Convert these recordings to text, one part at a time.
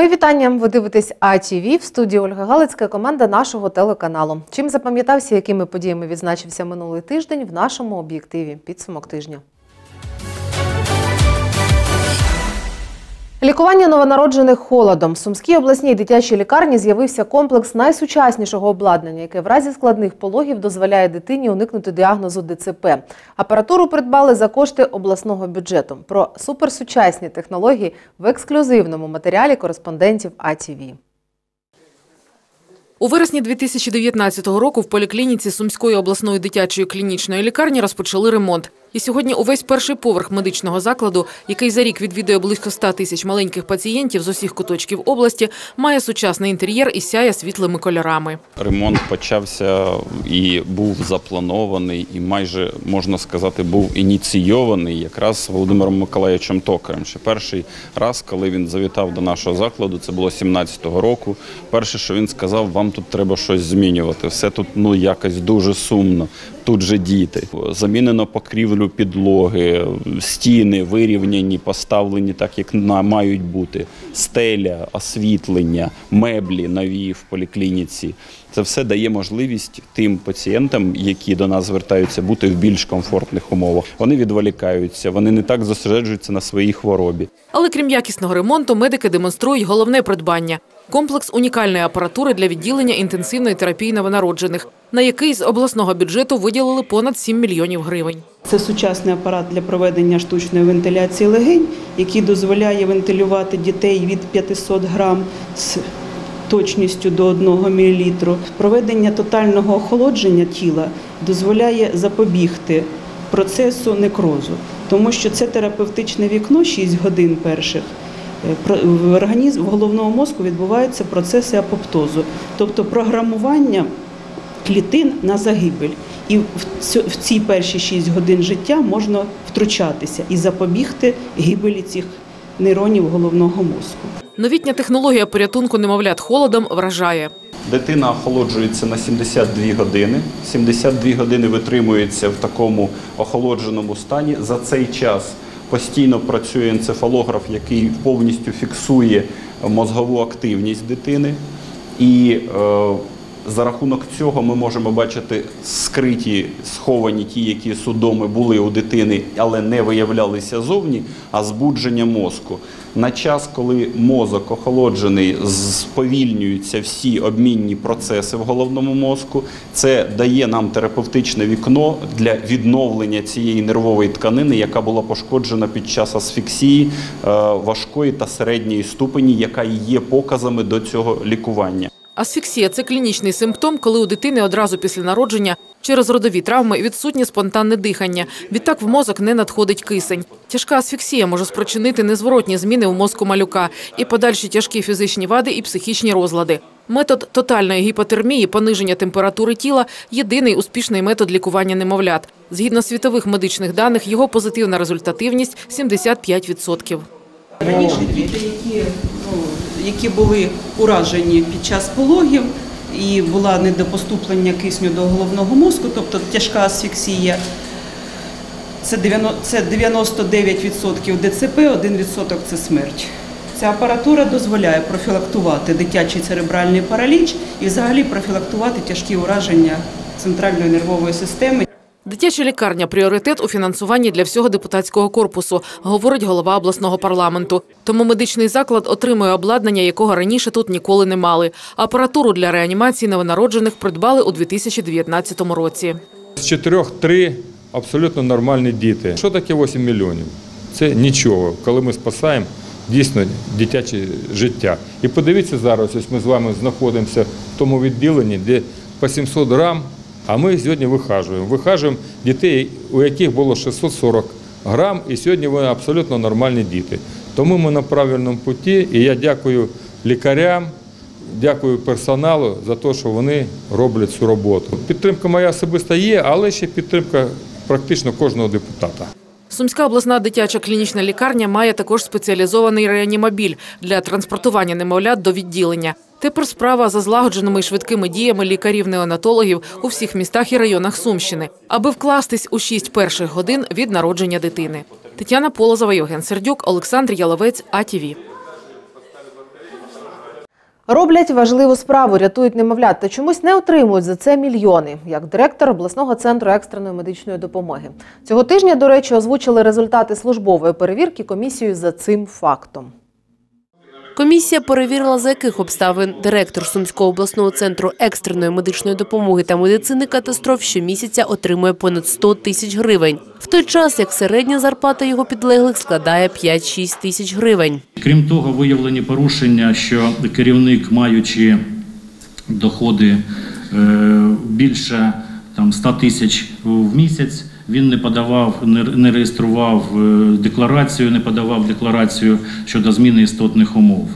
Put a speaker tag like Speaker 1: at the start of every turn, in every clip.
Speaker 1: Мої вітання. Ви дивитесь АТВ в студії Ольга Галицька, команда нашого телеканалу. Чим запам'ятався, якими подіями відзначився минулий тиждень в нашому об'єктиві? Підсумок тижня. Лікування новонароджених холодом. В Сумській обласній дитячій лікарні з'явився комплекс найсучаснішого обладнання, яке в разі складних пологів дозволяє дитині уникнути діагнозу ДЦП. Апаратуру придбали за кошти обласного бюджету. Про суперсучасні технології в ексклюзивному матеріалі кореспондентів АТВ.
Speaker 2: У вересні 2019 року в поліклініці Сумської обласної дитячої клінічної лікарні розпочали ремонт. І сьогодні увесь перший поверх медичного закладу, який за рік відвідує близько 100 тисяч маленьких пацієнтів з усіх куточків області, має сучасний інтер'єр і сяє світлими кольорами.
Speaker 3: Ремонт почався і був запланований, і майже можна сказати, був ініційований якраз Володимиром Миколаївичем Токарем. Ще перший раз, коли він завітав до нашого закладу, це було 17-го року. Перше, що він сказав, вам тут треба щось змінювати. Все тут ну якось дуже сумно. Тут же діти. Замінено покрівлю підлоги, стіни вирівняні, поставлені так, як мають бути. Стеля, освітлення, меблі нові в поліклініці. Це все дає можливість тим пацієнтам, які до нас звертаються, бути в більш комфортних умовах. Вони відволікаються, вони не так зосереджуються на своїй хворобі.
Speaker 2: Але крім якісного ремонту, медики демонструють головне придбання комплекс унікальної апаратури для відділення інтенсивної терапії новонароджених, на який з обласного бюджету виділили понад 7 мільйонів гривень.
Speaker 4: Це сучасний апарат для проведення штучної вентиляції легень, який дозволяє вентилювати дітей від 500 грам з точністю до 1 мл. Проведення тотального охолодження тіла дозволяє запобігти процесу некрозу, тому що це терапевтичне вікно 6 годин перших. Е, про- В організм в головного мозку відбуваються процеси апоптозу, тобто програмування клітин на загибель. І в ці перші 6 годин життя можна втручатися і запобігти гибелі цих нейронів головного мозку.
Speaker 2: Новітня технологія порятунку немовлят холодом вражає.
Speaker 3: Дитина охолоджується на 72 години. 72 години витримується в такому охолодженому стані. За цей час постійно працює енцефалограф, який повністю фіксує мозгову активність дитини. І е, за рахунок цього ми можемо бачити скриті, сховані ті, які судоми були у дитини, але не виявлялися зовні, а збудження мозку. На час, коли мозок охолоджений, сповільнюються всі обмінні процеси в головному мозку. Це дає нам терапевтичне вікно для відновлення цієї нервової тканини, яка була пошкоджена під час асфіксії е, важкої та середньої ступені, яка є показами до цього лікування.
Speaker 2: Асфіксія це клінічний симптом, коли у дитини одразу після народження через родові травми відсутнє спонтанне дихання. Відтак в мозок не надходить кисень. Тяжка асфіксія може спричинити незворотні зміни у мозку малюка і подальші тяжкі фізичні вади і психічні розлади. Метод тотальної гіпотермії, пониження температури тіла єдиний успішний метод лікування немовлят. Згідно світових медичних даних, його позитивна результативність 75%.
Speaker 4: Раніше діти, які, які були уражені під час пологів, і була недопоступлення кисню до головного мозку, тобто тяжка асфіксія, це 90 це 99% ДЦП, 1% це смерть. Ця апаратура дозволяє профілактувати дитячий церебральний параліч і взагалі профілактувати тяжкі ураження центральної нервової системи.
Speaker 2: Дитяча лікарня пріоритет у фінансуванні для всього депутатського корпусу, говорить голова обласного парламенту. Тому медичний заклад отримує обладнання, якого раніше тут ніколи не мали. Апаратуру для реанімації новонароджених придбали у 2019 році.
Speaker 5: З чотирьох три абсолютно нормальні діти. Що таке 8 мільйонів? Це нічого, коли ми спасаємо дійсно дитяче життя. І подивіться зараз, ось ми з вами знаходимося в тому відділенні, де по 700 грам, а ми сьогодні вихажуємо. Вихажуємо дітей, у яких було 640 грам, і сьогодні вони абсолютно нормальні діти. Тому ми на правильному путі, і я дякую лікарям, Дякую персоналу за те, що вони роблять цю роботу. Підтримка моя особиста є, але ще підтримка практично кожного депутата.
Speaker 2: Сумська обласна дитяча клінічна лікарня має також спеціалізований реанімобіль для транспортування немовлят до відділення. Тепер справа за злагодженими і швидкими діями лікарів-неонатологів у всіх містах і районах Сумщини, аби вкластись у шість перших годин від народження дитини. Тетяна Полозова, Євген Сердюк, Олександр Яловець, АТВ.
Speaker 1: Роблять важливу справу, рятують немовлят та чомусь не отримують за це мільйони, як директор обласного центру екстреної медичної допомоги. Цього тижня, до речі, озвучили результати службової перевірки комісією за цим фактом.
Speaker 6: Комісія перевірила, за яких обставин директор Сумського обласного центру екстреної медичної допомоги та медицини катастроф щомісяця отримує понад 100 тисяч гривень. В той час, як середня зарплата його підлеглих складає 5-6 тисяч гривень.
Speaker 7: Крім того, виявлені порушення, що керівник, маючи доходи е, більше там, 100 тисяч в місяць, він не подавав, не реєстрував е, декларацію, не подавав декларацію щодо зміни істотних умов.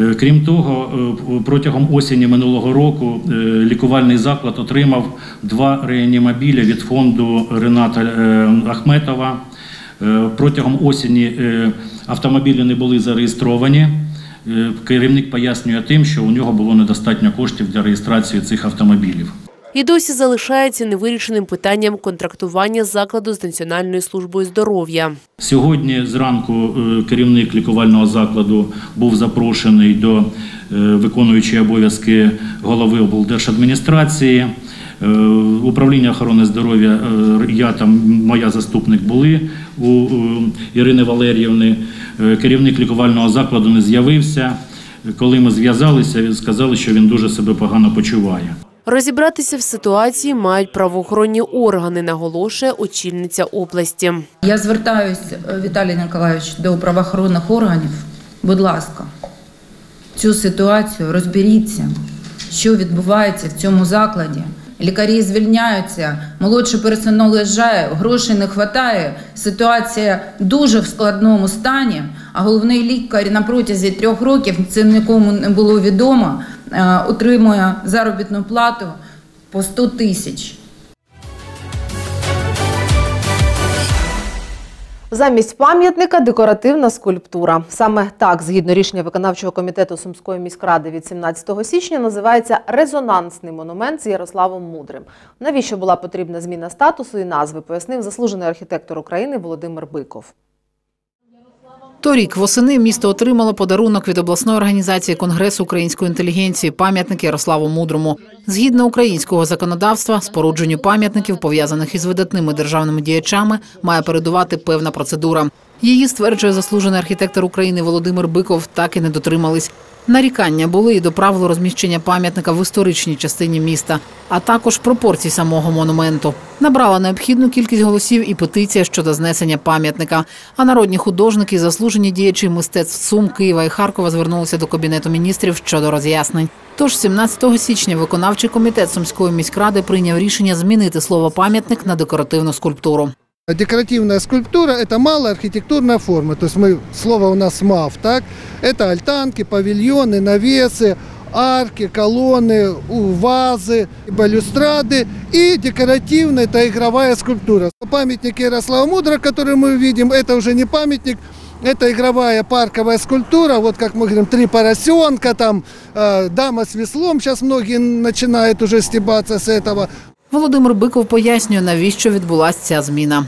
Speaker 7: Е, Крім того, е, протягом осені минулого року лікувальний заклад отримав два реанімобілі від фонду Рената Ахметова. Протягом осені автомобілі не були зареєстровані. Керівник пояснює тим, що у нього було недостатньо коштів для реєстрації цих автомобілів.
Speaker 6: І досі залишається невирішеним питанням контрактування закладу з Національною службою здоров'я.
Speaker 7: Сьогодні зранку е, керівник лікувального закладу був запрошений до е, виконуючої обов'язки голови облдержадміністрації. Е, Управління охорони здоров'я, я там, моя заступник були у Ірини Валеріївни. Керівник лікувального закладу не з'явився. Коли ми зв'язалися, сказали, що він дуже себе погано почуває.
Speaker 6: Розібратися в ситуації мають правоохоронні органи, наголошує очільниця області.
Speaker 8: Я звертаюсь, е, Віталій Николаївич, до правоохоронних органів. Будь ласка, цю ситуацію розберіться, що відбувається в цьому закладі. Лікарі звільняються, молодший персонал уїжджає, грошей не вистачає. Ситуація дуже в складному стані. А головний лікар на протязі трьох років це нікому не було відомо. Е, Отримує заробітну плату по 100 тисяч.
Speaker 1: Замість пам'ятника декоративна скульптура. Саме так, згідно рішення виконавчого комітету Сумської міськради від 17 січня, називається резонансний монумент з Ярославом Мудрим. Навіщо була потрібна зміна статусу і назви, пояснив заслужений архітектор України Володимир Биков.
Speaker 9: Торік восени місто отримало подарунок від обласної організації Конгресу української інтелігенції пам'ятник Ярославу Мудрому. Згідно українського законодавства, спорудженню пам'ятників, пов'язаних із видатними державними діячами, має передувати певна процедура. Її стверджує заслужений архітектор України Володимир Биков, так і не дотримались. Нарікання були і до правил розміщення пам'ятника в історичній частині міста, а також пропорцій самого монументу. Набрала необхідну кількість голосів і петиція щодо знесення пам'ятника. А народні художники, і заслужені діячі мистецтв Сум, Києва і Харкова звернулися до кабінету міністрів щодо роз'яснень. Тож 17 січня виконавчий комітет Сумської міськради прийняв рішення змінити слово пам'ятник на декоративну скульптуру.
Speaker 10: Декоративная скульптура – это малая архитектурная форма. То есть мы, слово у нас МАВ, так? Это альтанки, павильоны, навесы, арки, колонны, вазы, балюстрады. И декоративная – это игровая скульптура. Памятник Ярослава Мудра, который мы видим, это уже не памятник, это игровая парковая скульптура, вот как мы говорим, три поросенка, там э, дама с веслом, сейчас многие начинают уже стебаться с этого.
Speaker 9: Володимир Биков пояснює, навіщо відбулася ця зміна.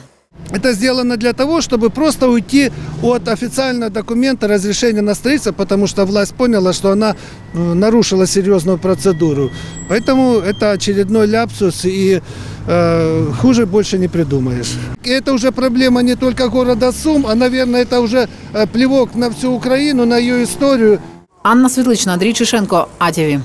Speaker 10: Это сделано для того, чтобы просто уйти от официального документа разрешения на строительство, потому что власть поняла, что она э, нарушила серьезную процедуру. Поэтому это очередной ляпсус, и э, хуже больше не придумаешь. И это уже проблема не только города Сум, а, наверное, это уже э, плевок на всю Украину, на ее историю.
Speaker 9: Анна Світлична, Андрій Чишенко, АТВ.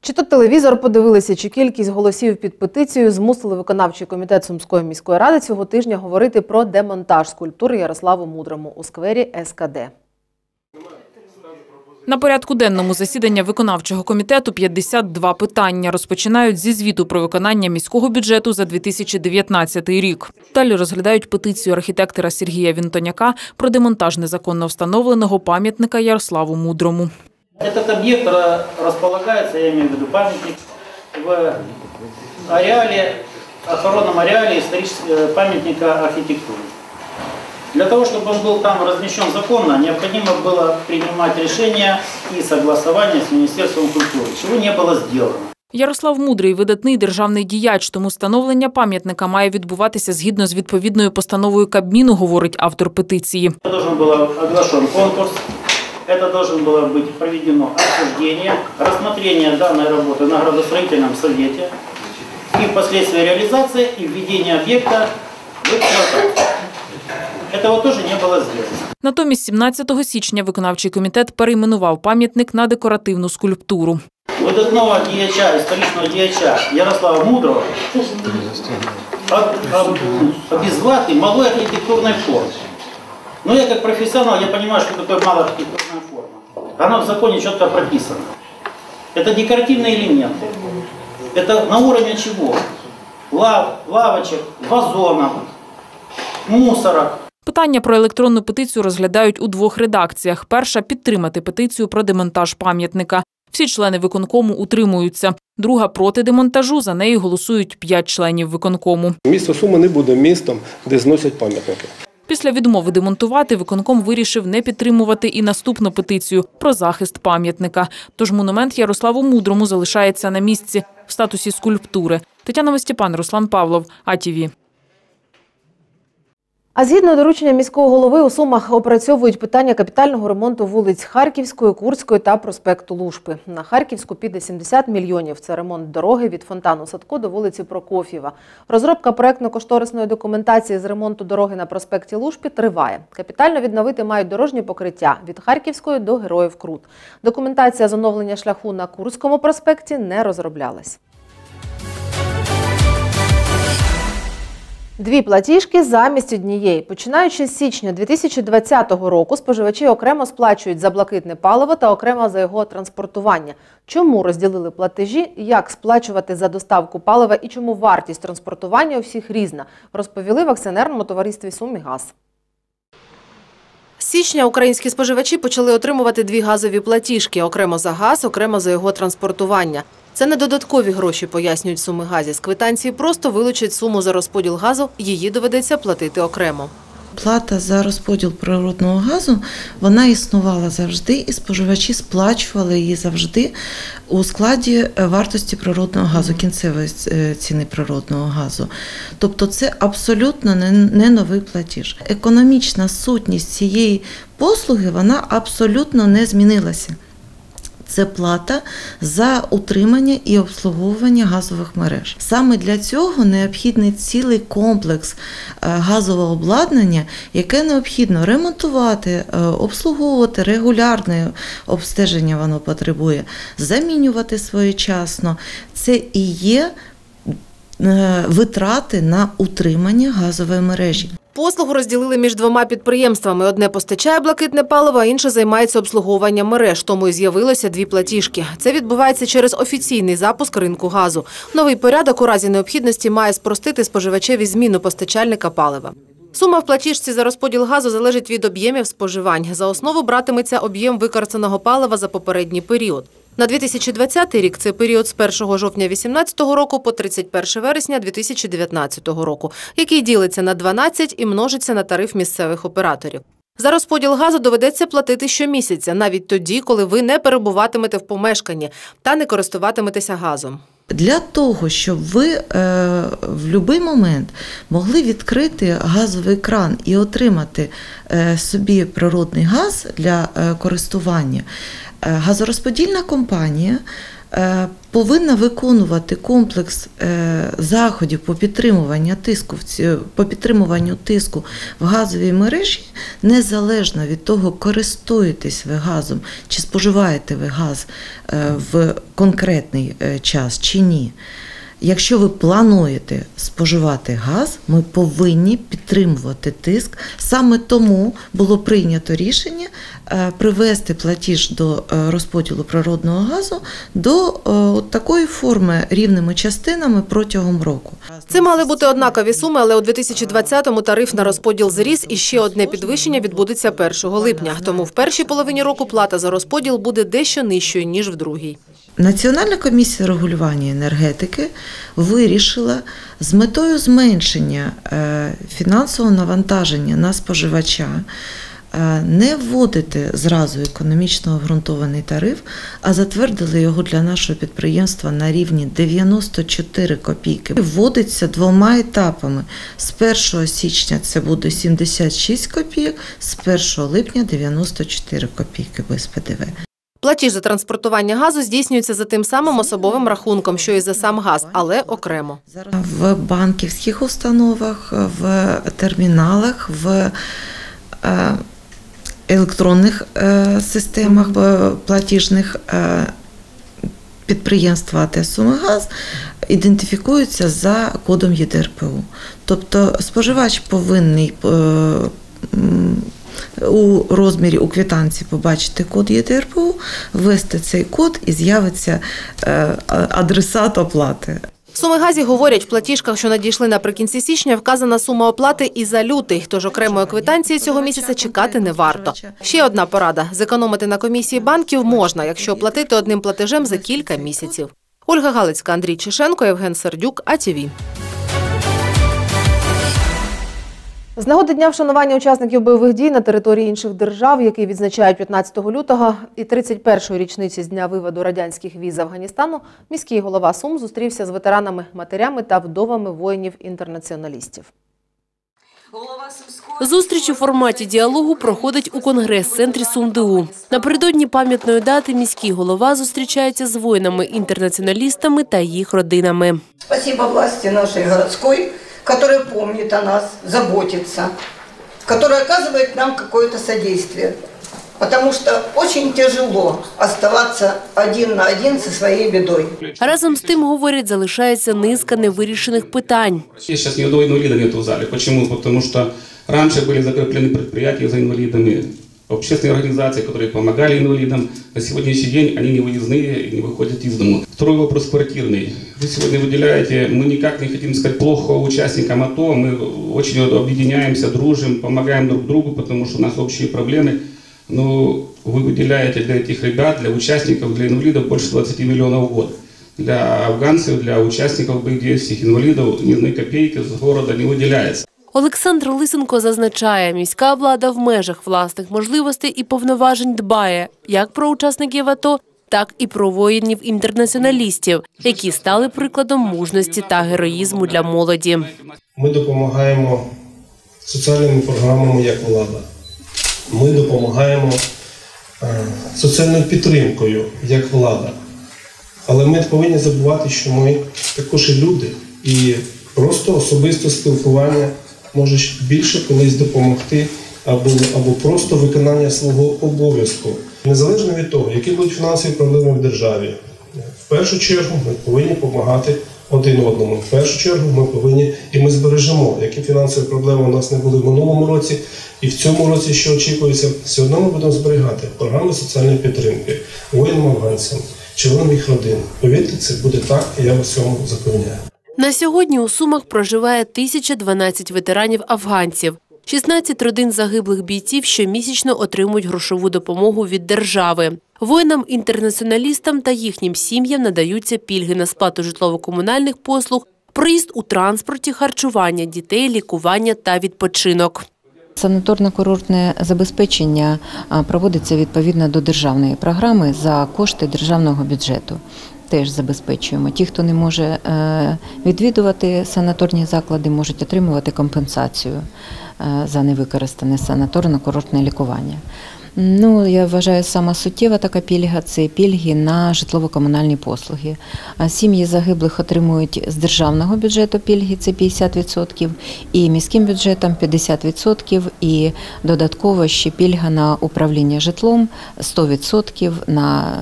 Speaker 1: Чи то телевізор подивилися, чи кількість голосів під петицією змусили виконавчий комітет Сумської міської ради цього тижня говорити про демонтаж скульптури Ярославу Мудрому у сквері СКД.
Speaker 2: На порядку денному засідання виконавчого комітету 52 питання розпочинають зі звіту про виконання міського бюджету за 2019 рік. Далі розглядають петицію архітектора Сергія Вінтоняка про демонтаж незаконно встановленого пам'ятника Ярославу Мудрому.
Speaker 11: Этот объект ра- располагается, я имею в виду памятник, в ареале, охоронном ареале исторического памятника архитектуры. Для того, чтобы он был там размещен законно, необходимо было принимать решения и согласование с Министерством культуры, чего не было сделано.
Speaker 2: Ярослав Мудрий – видатний державний діяч, тому встановлення пам'ятника має відбуватися згідно з відповідною постановою Кабміну, говорить автор петиції.
Speaker 11: Должен был оглашен конкурс, это должно было быть проведено обсуждение, рассмотрение данной работы на градостроительном совете и впоследствии реализация и введение объекта в эксплуатацию. Этого тоже не было сделано.
Speaker 2: Натомість 17 січня виконавчий комітет перейменував пам'ятник на декоративну скульптуру.
Speaker 11: видатного діяча, історичного діяча Ярослава Мудрого об- об- обізвати малой архітектурної форми. Ну, я как профессионал, я понимаю, что такое малая архитектурная форма. Она в законе четко прописана. Это декоративные элементы. Это на уровне чего? Лав, лавочек, вазонов, мусорок,
Speaker 2: Питання про електронну петицію розглядають у двох редакціях. Перша підтримати петицію про демонтаж пам'ятника. Всі члени виконкому утримуються. Друга проти демонтажу. За неї голосують п'ять членів виконкому.
Speaker 12: Місто Суми не буде містом, де зносять пам'ятники.
Speaker 2: Після відмови демонтувати виконком вирішив не підтримувати і наступну петицію про захист пам'ятника. Тож монумент Ярославу Мудрому залишається на місці в статусі скульптури. Тетяна Вестіпан, Руслан Павлов, АТВ.
Speaker 1: А згідно доручення міського голови у Сумах опрацьовують питання капітального ремонту вулиць Харківської, Курської та проспекту Лушпи. На Харківську піде 70 мільйонів. Це ремонт дороги від фонтану Садко до вулиці Прокоф'єва. Розробка проектно-кошторисної документації з ремонту дороги на проспекті Лушпи триває. Капітально відновити мають дорожні покриття від Харківської до Героїв Крут. Документація з оновлення шляху на Курському проспекті не розроблялась. Дві платіжки замість однієї. Починаючи з січня 2020 року, споживачі окремо сплачують за блакитне паливо та окремо за його транспортування. Чому розділили платежі, як сплачувати за доставку палива і чому вартість транспортування у всіх різна, розповіли в акціонерному товаристві «Сумігаз». З січня українські споживачі почали отримувати дві газові платіжки – окремо за газ, окремо за його транспортування. Це не додаткові гроші, пояснюють суми газі. З квитанції просто вилучать суму за розподіл газу, її доведеться платити окремо.
Speaker 13: Плата за розподіл природного газу вона існувала завжди, і споживачі сплачували її завжди у складі е, вартості природного газу, кінцевої е, ціни природного газу. Тобто це абсолютно не, не новий платіж. Економічна сутність цієї послуги вона абсолютно не змінилася. Це плата за утримання і обслуговування газових мереж. Саме для цього необхідний цілий комплекс е, газового обладнання, яке необхідно ремонтувати, е, обслуговувати регулярне обстеження воно потребує, замінювати своєчасно. Це і є е, витрати на утримання газової мережі.
Speaker 1: Послугу розділили між двома підприємствами. Одне постачає блакитне паливо, а інше займається обслуговуванням мереж. Тому і з'явилося дві платіжки. Це відбувається через офіційний запуск ринку газу. Новий порядок у разі необхідності має спростити споживачеві зміну постачальника палива. Сума в платіжці за розподіл газу залежить від об'ємів споживань. За основу братиметься об'єм використаного палива за попередній період. На 2020 рік це період з 1 жовтня 2018 року по 31 вересня 2019 року, який ділиться на 12 і множиться на тариф місцевих операторів. За розподіл газу доведеться платити щомісяця, навіть тоді, коли ви не перебуватимете в помешканні та не користуватиметеся газом.
Speaker 13: Для того, щоб ви е, в будь-який момент могли відкрити газовий кран і отримати е, собі природний газ для е, користування, газорозподільна компанія е, повинна виконувати комплекс е, заходів по підтримуванню тиску по підтримуванню тиску в газовій мережі, незалежно від того, користуєтесь ви газом чи споживаєте ви газ е, в конкретний е, час чи ні. Якщо ви плануєте споживати газ, ми повинні підтримувати тиск. Саме тому було прийнято рішення е, привести платіж до е, розподілу природного газу до е, такої форми рівними частинами протягом року.
Speaker 1: Це мали бути однакові суми, але у 2020-му тариф на розподіл зріс і ще одне підвищення відбудеться 1 липня. Тому в першій половині року плата за розподіл буде дещо нижчою, ніж в другій.
Speaker 13: Національна комісія регулювання енергетики вирішила з метою зменшення е, фінансового навантаження на споживача е, не вводити зразу економічно обґрунтований тариф, а затвердили його для нашого підприємства на рівні 94 копійки. Вводиться двома етапами. З 1 січня це буде 76 копійок, з 1 липня 94 копійки без ПДВ.
Speaker 1: Платіж за транспортування газу здійснюється за тим самим особовим рахунком, що і за сам газ, але окремо.
Speaker 13: В банківських установах, в терміналах, в е, електронних е, системах е, платіжних підприємства АТ «Сумигаз» ідентифікуються за кодом ЄДРПУ. Тобто споживач повинний у розмірі у квитанції побачити код ЄДРПУ, ввести цей код і з'явиться е, адресат оплати.
Speaker 1: Сумигазі говорять, в платіжках, що надійшли наприкінці січня, вказана сума оплати і за лютий, тож окремої квитанції цього місяця чекати не варто. Ще одна порада: зекономити на комісії банків можна, якщо оплатити одним платежем за кілька місяців. Ольга Галицька, Андрій Чешенко, Євген Сердюк, АТВ. З нагоди дня вшанування учасників бойових дій на території інших держав, який відзначають 15 лютого, і 31-ї річниці з дня виводу радянських віз з Афганістану, міський голова Сум зустрівся з ветеранами, матерями та вдовами воїнів-інтернаціоналістів.
Speaker 6: Зустріч у форматі діалогу проходить у конгрес-центрі СумДУ. Напередодні пам'ятної дати міський голова зустрічається з воїнами-інтернаціоналістами та їх родинами.
Speaker 14: Спасибо власти нашей городской, которая помнит о нас, заботится, которая оказывает нам какое-то содействие. Потому что очень тяжело оставаться один на один со своей бедой.
Speaker 6: Разом з тим, говорять, залишається низка невирішених питань.
Speaker 15: Сейчас ни одного инвалида нет в зале. Почему? Потому что раньше были закреплены предприятия за инвалидами, Общественные организации, которые помогали инвалидам. На сегодняшний день они не выездные и не выходят из дому. Второй вопрос квартирный. Вы сегодня выделяете, мы никак не хотим сказать плохо участникам АТО, мы очень объединяемся, дружим, помогаем друг другу, потому что у нас общие проблемы. Но вы выделяете для этих ребят, для участников, для инвалидов больше 20 миллионов в год. Для афганцев, для участников боевых действий, инвалидов ни одной копейки с города не выделяется.
Speaker 6: Олександр Лисенко зазначає, міська влада в межах власних можливостей і повноважень дбає як про учасників АТО, так і про воїнів-інтернаціоналістів, які стали прикладом мужності та героїзму для молоді.
Speaker 12: Ми допомагаємо соціальними програмами як влада. Ми допомагаємо е, соціальною підтримкою як влада. Але ми повинні забувати, що ми також і люди, і просто особисте спілкування може більше колись допомогти, або, або просто виконання свого обов'язку. Незалежно від того, які будуть фінансові проблеми в державі, в першу чергу ми повинні допомагати один одному. В першу чергу ми повинні і ми збережемо, які фінансові проблеми у нас не були в минулому році, і в цьому році, що очікується, все одно ми будемо зберігати програми соціальної підтримки воїнам афганцям, членам їх родин. Повірте, це буде так, і я вас цьому запевняю.
Speaker 6: На сьогодні у Сумах проживає 1012 ветеранів-афганців. 16 родин загиблих бійців щомісячно отримують грошову допомогу від держави. Воїнам-інтернаціоналістам та їхнім сім'ям надаються пільги на сплату житлово-комунальних послуг, проїзд у транспорті, харчування дітей, лікування та відпочинок.
Speaker 16: Санаторно-курортне забезпечення проводиться відповідно до державної програми за кошти державного бюджету. Теж забезпечуємо. Ті, хто не може е, відвідувати санаторні заклади, можуть отримувати компенсацію е, за невикористане санаторно-курортне лікування. Ну, я вважаю, сама суттєва така пільга це пільги на житлово-комунальні послуги. А Сім'ї загиблих отримують з державного бюджету пільги, це 50%, і міським бюджетом 50%, і додатково ще пільга на управління житлом 100% на,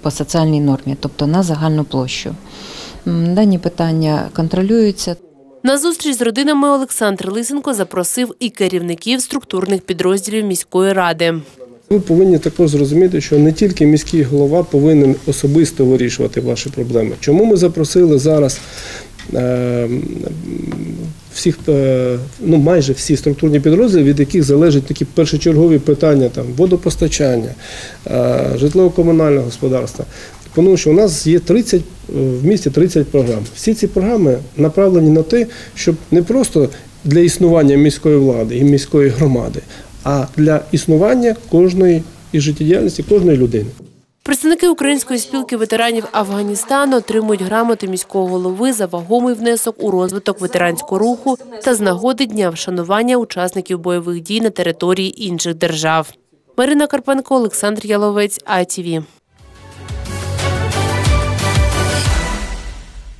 Speaker 16: по соціальній нормі, тобто на загальну площу. Дані питання контролюються.
Speaker 6: На зустріч з родинами Олександр Лисенко запросив і керівників структурних підрозділів міської ради.
Speaker 12: Ви повинні також зрозуміти, що не тільки міський голова повинен особисто вирішувати ваші проблеми. Чому ми запросили зараз е, всіх, е, ну майже всі структурні підрозділи, від яких залежать такі першочергові питання там водопостачання, е, житлово-комунального господарства. Тому що у нас є 30, е, в місті 30 програм. Всі ці програми направлені на те, щоб не просто для існування міської влади і міської громади, а для існування кожної і життєдіяльності кожної людини.
Speaker 6: Представники Української спілки ветеранів Афганістану отримують грамоти міського голови за вагомий внесок у розвиток ветеранського руху та з нагоди дня вшанування учасників бойових дій на території інших держав. Марина Карпенко, Олександр Яловець, АТВ.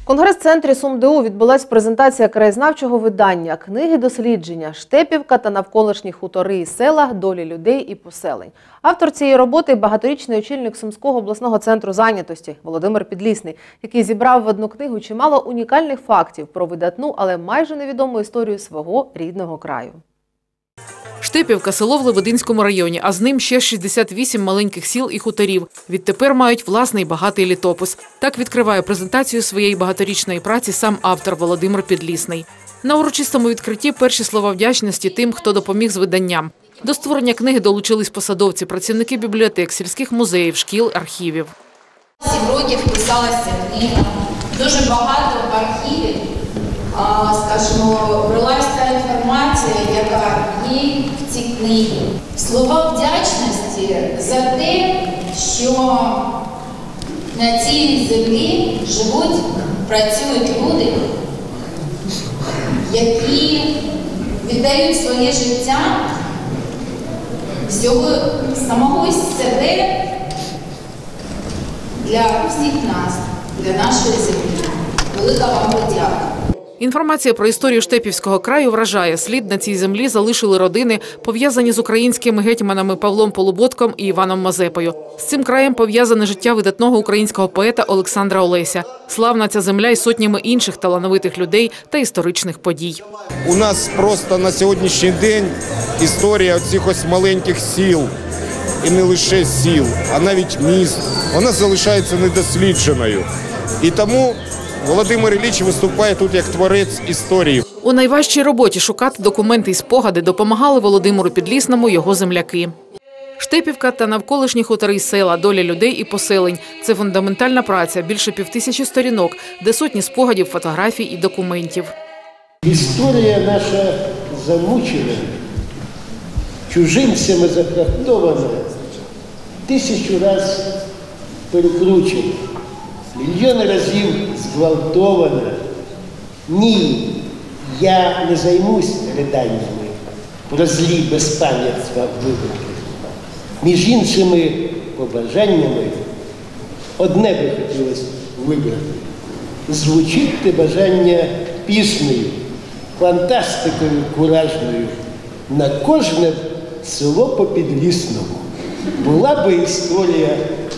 Speaker 1: Конгрес-центрі СумДУ відбулась презентація краєзнавчого видання книги дослідження Штепівка та навколишні хутори і села, долі людей і поселень. Автор цієї роботи багаторічний очільник Сумського обласного центру зайнятості Володимир Підлісний, який зібрав в одну книгу чимало унікальних фактів про видатну, але майже невідому історію свого рідного краю.
Speaker 2: Штепівка – село в Лебединському районі, а з ним ще 68 маленьких сіл і хуторів. Відтепер мають власний багатий літопис. Так відкриває презентацію своєї багаторічної праці сам автор Володимир Підлісний. На урочистому відкритті перші слова вдячності тим, хто допоміг з виданням. До створення книги долучились посадовці, працівники бібліотек, сільських музеїв, шкіл, архівів.
Speaker 17: Сім років писалася книга. Дуже багато архівів, скажімо, бралась та інформація, яка є в цій книгі. Слова вдячності за те, що на цій землі живуть, працюють люди, які віддають своє життя всього самого себе для всіх нас, для нашої землі. Велика вам подяка.
Speaker 2: Інформація про історію Штепівського краю вражає. Слід на цій землі залишили родини, пов'язані з українськими гетьманами Павлом Полуботком і Іваном Мазепою. З цим краєм пов'язане життя видатного українського поета Олександра Олеся. Славна ця земля і сотнями інших талановитих людей та історичних подій.
Speaker 18: У нас просто на сьогоднішній день історія цих ось маленьких сіл, і не лише сіл, а навіть міст, вона залишається недослідженою. І тому Володимир Ілліч виступає тут як творець історії.
Speaker 2: У найважчій роботі шукати документи і спогади допомагали Володимиру Підлісному його земляки. Штепівка та навколишні хутори й села, доля людей і поселень – це фундаментальна праця, більше півтисячі сторінок, де сотні спогадів, фотографій і документів.
Speaker 19: Історія наша замучена, чужинцями затрактована, тисячу раз перекручена, мільйони разів зґвалтована. Ні, я не займусь риданнями про злі безпам'ятства вибухів. Між іншими побажаннями одне би хотілося вибрати. Звучить те бажання піснею, фантастикою куражною на кожне село по підлісному. Була би історія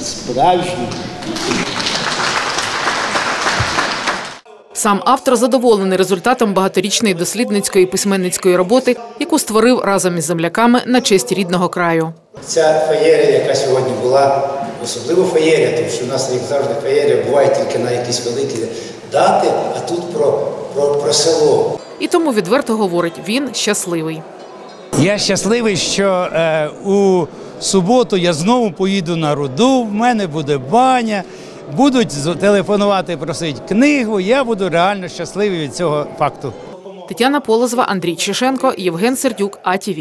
Speaker 19: справжня.
Speaker 2: Сам автор задоволений результатом багаторічної дослідницької письменницької роботи, яку створив разом із земляками на честь рідного краю.
Speaker 20: Ця феєрія, яка сьогодні була, особливо феєрія, тому що в нас як завжди феєрія буває тільки на якісь великі дати, а тут про, про, про село.
Speaker 2: І тому відверто говорить, він щасливий.
Speaker 21: Я щасливий, що е, у суботу я знову поїду на руду, в мене буде баня, будуть телефонувати, просити книгу. Я буду реально щасливий від цього факту.
Speaker 2: Тетяна Полозова, Андрій Чешенко, Євген Сердюк, АТВ.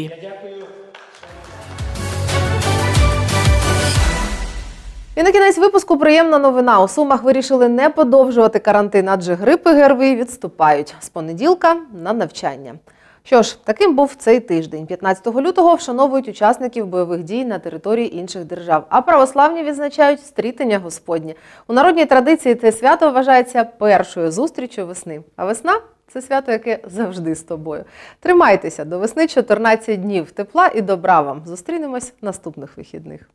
Speaker 1: І на кінець випуску приємна новина. У Сумах вирішили не подовжувати карантин, адже грипи ГРВІ відступають з понеділка на навчання. Що ж, таким був цей тиждень. 15 лютого вшановують учасників бойових дій на території інших держав, а православні відзначають стрітення Господнє. У народній традиції це свято вважається першою зустрічю весни. А весна це свято, яке завжди з тобою. Тримайтеся до весни 14 днів тепла і добра вам. Зустрінемось наступних вихідних.